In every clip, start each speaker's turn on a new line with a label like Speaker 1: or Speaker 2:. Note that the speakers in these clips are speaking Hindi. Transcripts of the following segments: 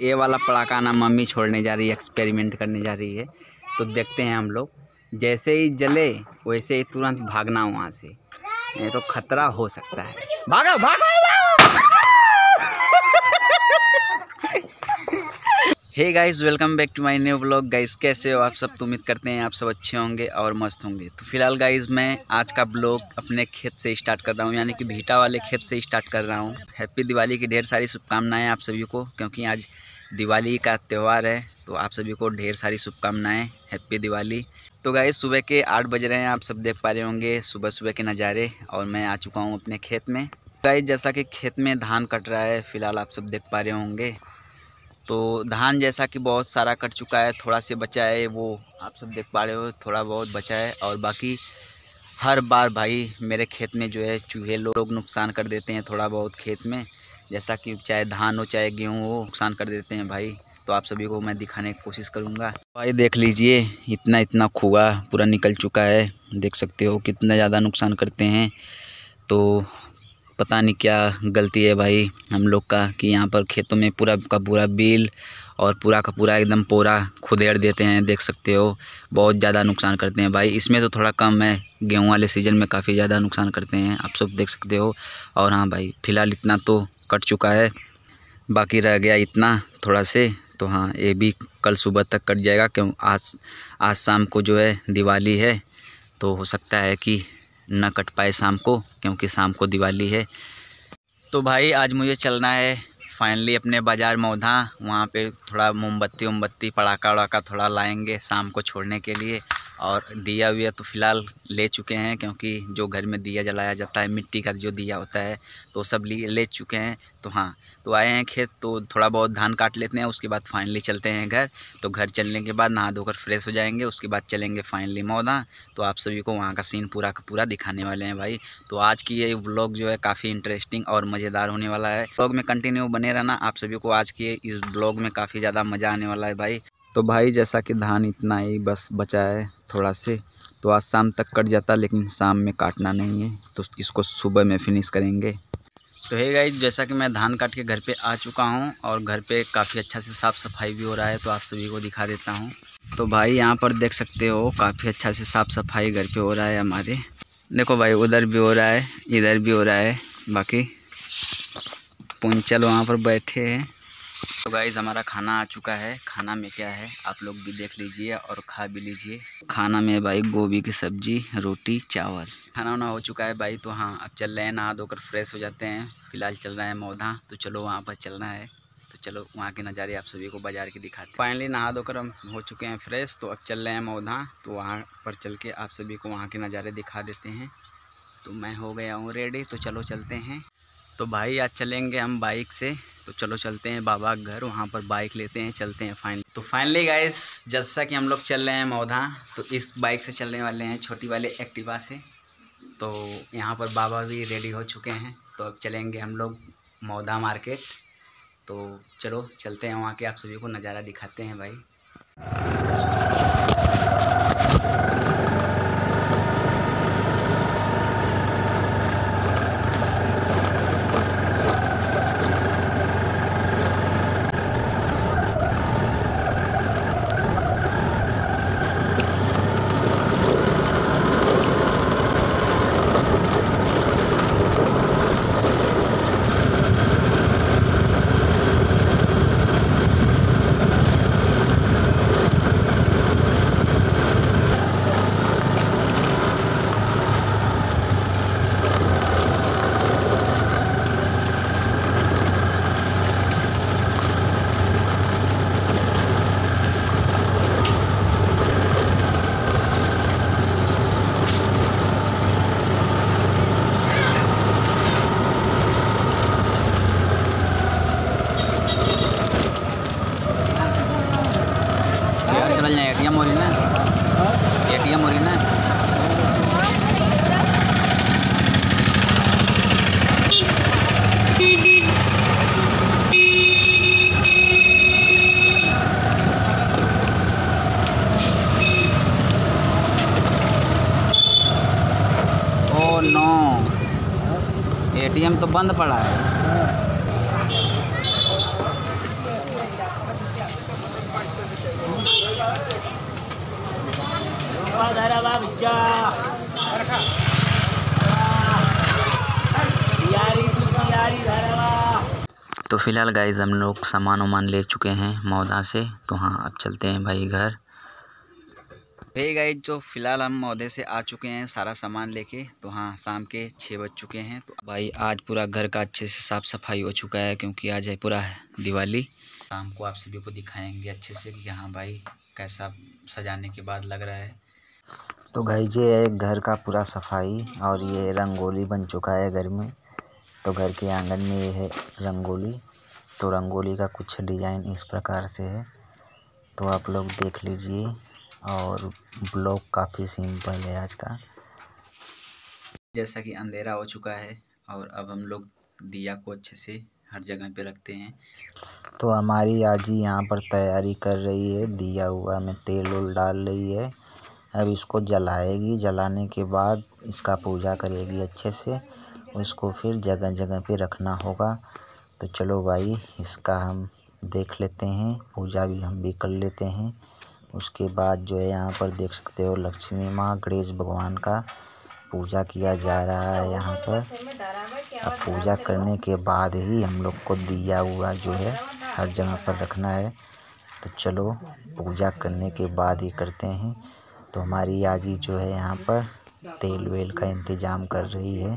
Speaker 1: ये वाला पड़ाका ना मम्मी छोड़ने जा रही है एक्सपेरिमेंट करने जा रही है। तो देखते हैं हम लोग। जैसे ही जले, वैसे ही तुरंत भागना वहाँ से। नहीं तो खतरा हो सकता है। भागो भागो! Hey guys welcome back to my new blog guys कैसे हो आप सब? तो उम्मीद करते हैं आप सब अच्छे होंगे और मस्त होंगे। तो फ़िलहाल गाइस मैं आज का ब्लॉग अपने खेत से स्टार्ट कर रहा हूँ, यानी कि भीटा वाले खेत से स्टार्ट कर रहा हूँ। हैप्पी दिवाली की ढेर सारी शुभकामनाएँ आप सभी को, क्योंकि आज दिवाली का त्यौहार है तो आप सभी को ढेर सारी शुभकामनाएँ। हैप्पी दिवाली। तो गाइस सुबह के आठ बज रहे हैं, आप सब देख पा रहे होंगे सुबह सुबह के नज़ारे, और मैं आ चुका हूँ अपने खेत में। गाइस जैसा कि खेत में धान कट रहा है, फ़िलहाल आप सब देख पा रहे होंगे। तो धान जैसा कि बहुत सारा कट चुका है, थोड़ा से बचा है, वो आप सब देख पा रहे हो, थोड़ा बहुत बचा है। और बाकी हर बार भाई मेरे खेत में जो है चूहे लोग नुकसान कर देते हैं थोड़ा बहुत खेत में। जैसा कि चाहे धान हो, चाहे गेहूँ हो, नुकसान कर देते हैं भाई। तो आप सभी को मैं दिखाने की कोशिश करूँगा। भाई देख लीजिए, इतना इतना खुआ पूरा निकल चुका है। देख सकते हो कितना ज़्यादा नुकसान करते हैं। तो पता नहीं क्या गलती है भाई हम लोग का कि यहाँ पर खेतों में पूरा का पूरा बिल और पूरा का पूरा एकदम पूरा खुदेड़ देते हैं, देख सकते हो। बहुत ज़्यादा नुकसान करते हैं भाई। इसमें तो थोड़ा कम है। गेहूँ वाले सीज़न में काफ़ी ज़्यादा नुकसान करते हैं। आप सब देख सकते हो। और हाँ भाई, फ़िलहाल इतना तो कट चुका है। बाकी रह गया इतना थोड़ा से। तो हाँ ये भी कल सुबह तक कट जाएगा। क्यों? आज आज शाम को जो है दिवाली है। तो हो सकता है कि न कट पाए शाम को, क्योंकि शाम को दिवाली है। तो भाई, आज मुझे चलना है फाइनली अपने बाज़ार मौधा। वहाँ पे थोड़ा मोमबत्ती उमबत्ती पड़ाका उड़ाका थोड़ा लाएँगे शाम को छोड़ने के लिए। और दिया हुआ तो फ़िलहाल ले चुके हैं क्योंकि जो घर में दिया जलाया जाता है, मिट्टी का जो दिया होता है तो सब लिए, ले चुके हैं। तो हाँ तो आए हैं खेत तो थोड़ा बहुत धान काट लेते हैं, उसके बाद फाइनली चलते हैं घर। तो घर चलने के बाद नहा धोकर फ्रेश हो जाएँगे, उसके बाद चलेंगे फाइनली मौदा। तो आप सभी को वहाँ का सीन पूरा का पूरा दिखाने वाले हैं भाई। तो आज की ये ब्लॉग जो है काफ़ी इंटरेस्टिंग और मज़ेदार होने वाला है। ब्लॉग में कंटिन्यू बने रहना, आप सभी को आज की इस ब्लॉग में काफ़ी ज़्यादा मज़ा आने वाला है भाई। तो भाई, जैसा कि धान इतना ही बस बचा है थोड़ा से तो आज शाम तक कट जाता, लेकिन शाम में काटना नहीं है तो इसको सुबह में फिनिश करेंगे। तो है गाइज़ जैसा कि मैं धान काट के घर पे आ चुका हूँ, और घर पे काफ़ी अच्छा से साफ़ सफ़ाई भी हो रहा है तो आप सभी को दिखा देता हूँ। तो भाई, यहाँ पर देख सकते हो, काफ़ी अच्छा से साफ़ सफ़ाई घर पे हो रहा है हमारे। देखो भाई, उधर भी हो रहा है, इधर भी हो रहा है, बाकी पुंचल वहाँ पर बैठे हैं। तो गाइज़ हमारा खाना आ चुका है। खाना में क्या है, आप लोग भी देख लीजिए और खा भी लीजिए। खाना में भाई गोभी की सब्ज़ी, रोटी, चावल। खाना वाना हो चुका है भाई तो हाँ अब चल रहे हैं, नहा धोकर फ्रेश हो जाते हैं। फ़िलहाल चल रहा है मौधा तो चलो वहाँ पर चलना है। तो चलो, वहाँ के नज़ारे आप सभी को बाज़ार के दिखाते हैं। फाइनली नहा धोकर हम हो चुके हैं फ्रेश तो अब चल रहे हैं मौधा तो वहाँ पर चल के आप सभी को वहाँ के नज़ारे दिखा देते हैं। तो मैं हो गया हूँ रेडी तो चलो चलते हैं। तो भाई, आज चलेंगे हम बाइक से। तो चलो चलते हैं बाबा घर, वहाँ पर बाइक लेते हैं, चलते हैं फाइनली तो फाइनली गाइस जैसा कि हम लोग चल रहे हैं मौधा तो इस बाइक से चलने वाले हैं छोटी वाले एक्टिवा से। तो यहाँ पर बाबा भी रेडी हो चुके हैं। तो अब चलेंगे हम लोग मौधा मार्केट तो चलो चलते हैं वहाँ के, आप सभी को नज़ारा दिखाते हैं भाई। तो बंद पड़ा है। तो फ़िलहाल गाइज़ हम लोग सामान वामान ले चुके हैं मौदा से। तो हाँ अब चलते हैं भाई घर। भाई गाइज़ जो फ़िलहाल हम मौदे से आ चुके हैं सारा सामान लेके। तो हाँ शाम के छः बज चुके हैं। तो भाई, आज पूरा घर का अच्छे से साफ़ सफ़ाई हो चुका है क्योंकि आज है पूरा दिवाली। शाम को आप सभी को दिखाएँगे अच्छे से कि हाँ भाई, कैसा सजाने के बाद लग रहा है।
Speaker 2: तो भाई ये घर का पूरा सफ़ाई और ये रंगोली बन चुका है घर में। तो घर के आँगन में ये है रंगोली। तो रंगोली का कुछ डिज़ाइन इस प्रकार से है। तो आप लोग देख लीजिए। और ब्लॉग काफ़ी सिंपल है आज का।
Speaker 1: जैसा कि अंधेरा हो चुका है और अब हम लोग दिया को अच्छे से हर जगह पे रखते हैं।
Speaker 2: तो हमारी आजी यहाँ पर तैयारी कर रही है। दिया हुआ में तेल उल डाल रही है। अब इसको जलाएगी। जलाने के बाद इसका पूजा करेगी अच्छे से। उसको फिर जगह जगह पे रखना होगा। तो चलो भाई इसका हम देख लेते हैं। पूजा भी हम भी कर लेते हैं। उसके बाद जो है यहाँ पर देख सकते हो लक्ष्मी माँ गणेश भगवान का पूजा किया जा रहा है यहाँ पर। अब पूजा करने के बाद ही हम लोग को दिया हुआ जो है हर जगह पर रखना है। तो चलो, पूजा करने के बाद ही करते हैं। तो हमारी आजी जो है यहाँ पर तेल वेल का इंतज़ाम कर रही है।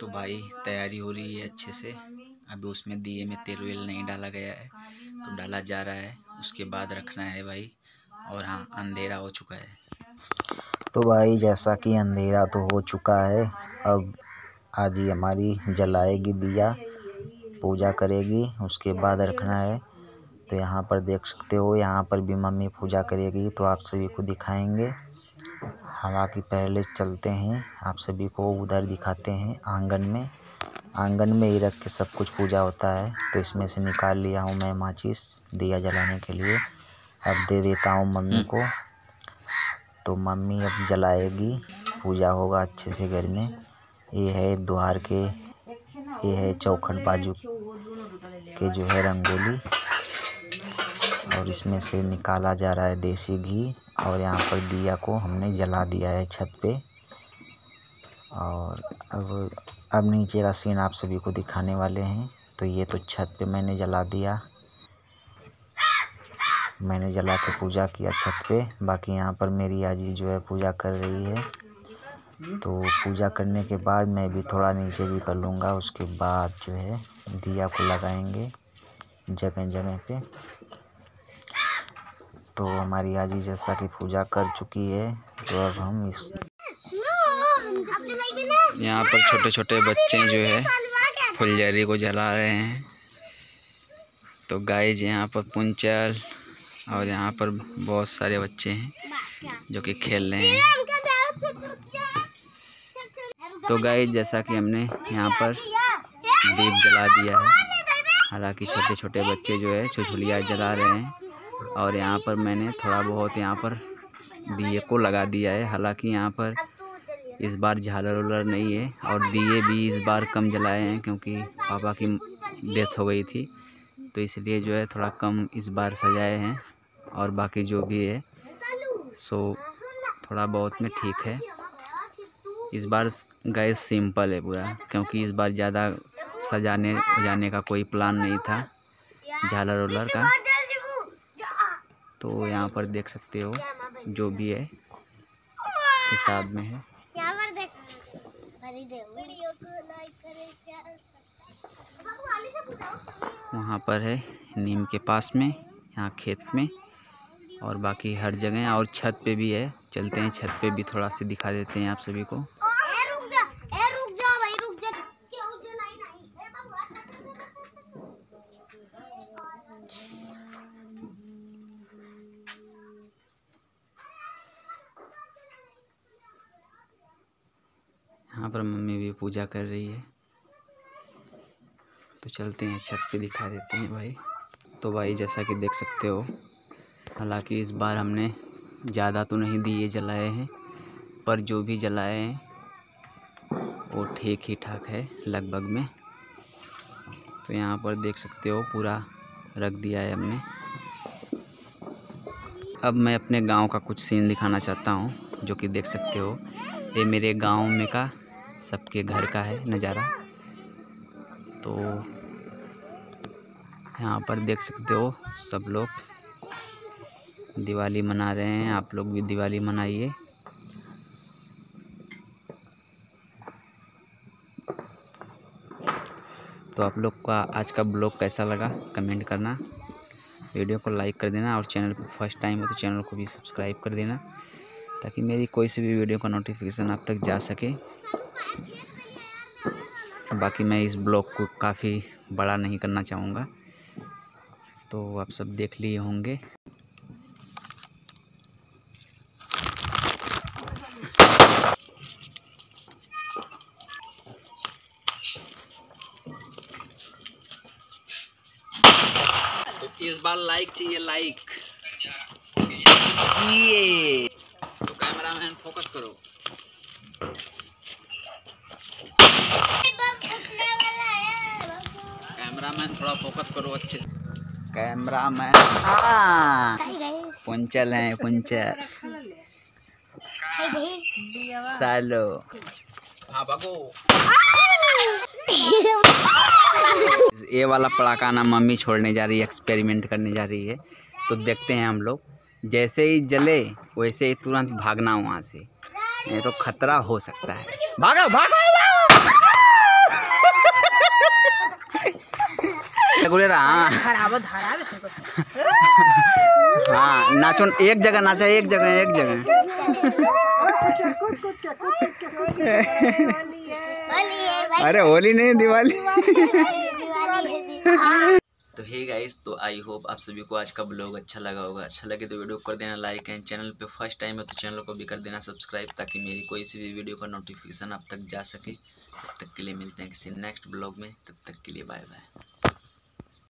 Speaker 1: तो भाई, तैयारी हो रही है अच्छे से। अभी उसमें दिए में तेल वेल नहीं डाला गया है। तो डाला जा रहा है, उसके बाद रखना है भाई। और हाँ अंधेरा हो चुका है।
Speaker 2: तो भाई, जैसा कि अंधेरा तो हो चुका है, अब आज ही हमारी जलाएगी दिया, पूजा करेगी, उसके बाद रखना है। तो यहाँ पर देख सकते हो, यहाँ पर भी मम्मी पूजा करेगी तो आप सभी को दिखाएँगे। हालाँकि पहले चलते हैं, आप सभी को उधर दिखाते हैं आँगन में। आँगन में ही रख के सब कुछ पूजा होता है। तो इसमें से निकाल लिया हूँ मैं माचिस दिया जलाने के लिए। अब दे देता हूँ मम्मी को। तो मम्मी अब जलाएगी। पूजा होगा अच्छे से घर में। ये है द्वार के, ये है चौखट बाजू के जो है रंगोली। और इसमें से निकाला जा रहा है देसी घी। और यहाँ पर दिया को हमने जला दिया है छत पे। और अब अब नीचे का सीन आप सभी को दिखाने वाले हैं। तो ये तो छत पे मैंने जला दिया। मैंने जला के पूजा किया छत पे। बाकी यहाँ पर मेरी आजी जो है पूजा कर रही है। तो पूजा करने के बाद मैं भी थोड़ा नीचे भी कर लूँगा। उसके बाद जो है दिया को लगाएँगे जगह जगह पे। तो हमारी आजी जैसा कि पूजा कर चुकी है। तो अब हम इस
Speaker 1: यहाँ पर छोटे छोटे बच्चे जो है फुलझड़ी को जला रहे हैं। तो गाइज़ यहाँ पर पुंचल और यहाँ पर बहुत सारे बच्चे हैं जो कि खेल रहे हैं। तो गाइज़ जैसा कि हमने यहाँ पर दीप जला दिया है हालाँकि छोटे छोटे बच्चे जो है छुछुलिया जला रहे हैं। और यहाँ पर मैंने थोड़ा बहुत यहाँ पर दिए को लगा दिया है हालाँकि यहाँ पर इस बार झालर उलर नहीं है और दिए भी इस बार कम जलाए हैं क्योंकि पापा की डेथ हो गई थी। तो इसलिए जो है थोड़ा कम इस बार सजाए हैं और बाकी जो भी है, सो थोड़ा बहुत में ठीक है। इस बार गैस सिंपल है पूरा, क्योंकि इस बार ज़्यादा सजाने, जाने का कोई प्लान नहीं था झालर उलर का। तो यहाँ पर देख सकते हो, जो भी है हिसाब में है। वहाँ पर है नीम के पास में यहाँ खेत में और बाकी हर जगह। और छत पे भी है। चलते हैं छत पे भी थोड़ा सा दिखा देते हैं आप सभी को। यहाँ पर मम्मी भी पूजा कर रही है। चलते हैं, छत पे दिखा देते हैं भाई। तो भाई, जैसा कि देख सकते हो, हालाँकि इस बार हमने ज़्यादा तो नहीं दिए, जलाए हैं, पर जो भी जलाए हैं, वो ठीक ही ठाक है, लगभग में। तो यहाँ पर देख सकते हो, पूरा रख दिया है हमने। अब मैं अपने गाँव का कुछ सीन दिखाना चाहता हूँ, जो कि देख सकते हो, ये मेरे गाँव में का, सबके घर का है नज़ारा। तो यहाँ पर देख सकते हो सब लोग। दिवाली मना रहे हैं, आप लोग भी दिवाली मनाइए। तो आप लोग का आज का ब्लॉग कैसा लगा कमेंट करना। वीडियो को लाइक कर देना और चैनल पर फ़र्स्ट टाइम हो तो चैनल को भी सब्सक्राइब कर देना, ताकि मेरी कोई सी भी वीडियो का नोटिफिकेशन आप तक जा सके। बाकी मैं इस ब्लॉग को काफ़ी बड़ा नहीं करना चाहूँगा। तो आप सब देख लिए होंगे। तो इस बार लाइक चाहिए लाइक ये तो कैमरा मैन फोकस करो कैमरा मैन थोड़ा फोकस करो अच्छे कैमरा मैन। पुंचल है पुंचल सालो। हाँ ये वाला पड़ाका ना मम्मी छोड़ने जा रही है एक्सपेरिमेंट करने जा रही है। तो देखते हैं हम लोग। जैसे ही जले वैसे ही तुरंत भागना वहाँ से। नहीं तो खतरा हो सकता है। भागो भागो! हाँ। हाँ नाचो एक जगह नाचा एक जगह एक जगह। अरे होली नहीं दिवाली। तो हे गाइस तो आई होप आप सभी को आज का ब्लॉग अच्छा लगा होगा। अच्छा लगे तो वीडियो को कर देना लाइक एंड चैनल पे फ़र्स्ट टाइम है तो चैनल को भी कर देना सब्सक्राइब ताकि मेरी कोई सी भी वीडियो का नोटिफिकेशन आप तक जा सके। तब तक के लिए मिलते हैं किसी नेक्स्ट ब्लॉग में। तब तक के लिए बाय बाय